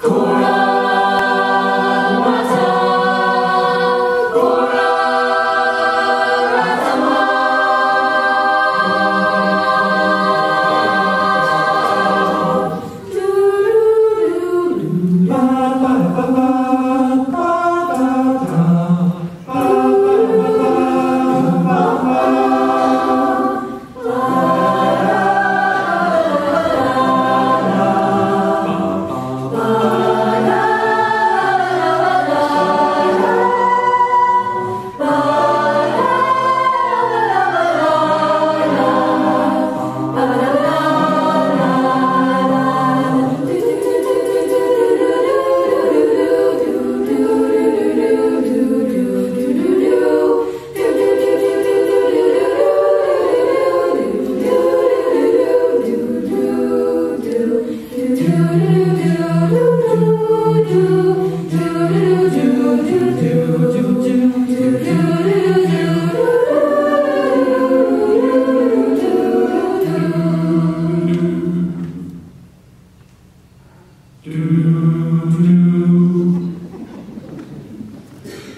Korah.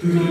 Bye.